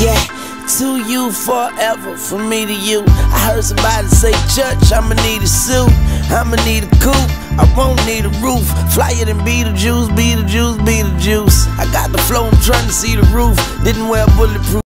Yeah, to you forever, from me to you. I heard somebody say, Judge, I'ma need a suit, I'ma need a coupe, I won't need a roof. Flyer than Beetlejuice, Beetlejuice, Beetlejuice. I got the flow, I'm trying to see the roof. Didn't wear bulletproof.